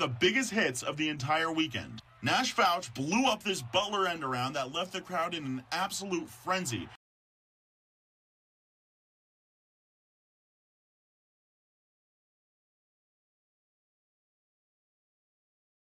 the biggest hits of the entire weekend. Nash Fouch blew up this Butler end around that left the crowd in an absolute frenzy